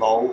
冇。